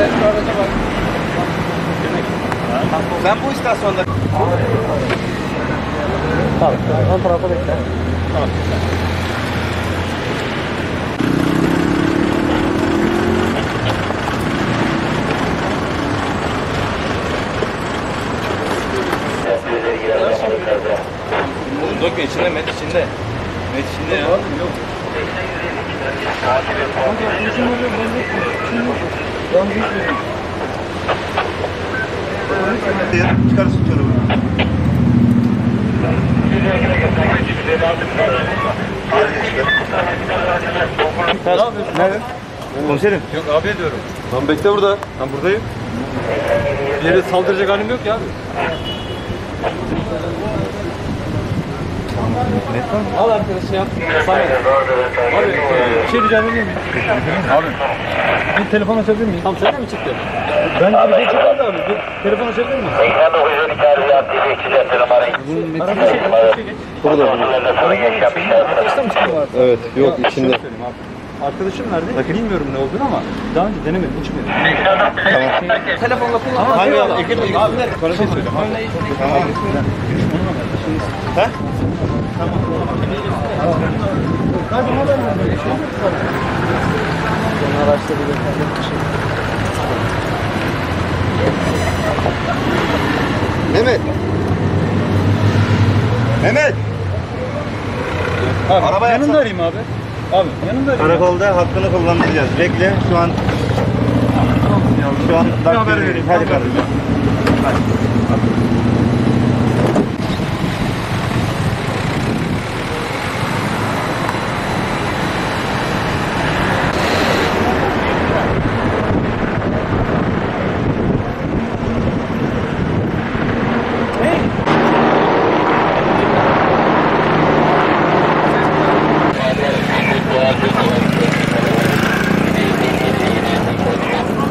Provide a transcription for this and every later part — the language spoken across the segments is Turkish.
Let's go to the Ben bu istasyonda Tamam. Ön tarafa bekle. Yok içinde met içinde. Met içinde ya. Çıkarsın çorabı. Nerede? Komiserim. Yok abi diyorum. Lan bekle burada. Ben buradayım. Bir yere saldıracak halim yok ya abi. Al arkadaşı yap. Sana. Abi e, bir şey rica edebilir miyim? Abi. Bir telefon açabilir miyim? Tam sen de mi çıktı? Ben bir şey çıkardı abi. Bir telefon açabilir miyim? Arkadaşta mı çıktı var? Evet, yok içinde. Arkadaşım nerede? Bilmiyorum ne olduğunu ama daha önce denemedim, içmedim. Telefonla kullan. Hangi adam? Ekip Araçta bir bekle. Mehmet. Mehmet. Abi, Araba yanında yapsana. arayayım abi. Abi yanında arayayım. Karakolda hakkını kullandıracağız. Bekle şu an şu an Bir haber vereyim. Hadi kardeşim.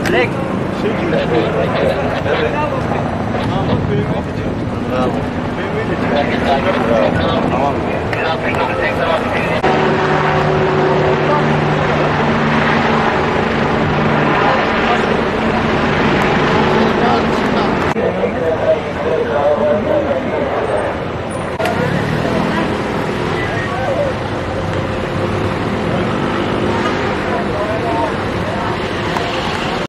Tamam.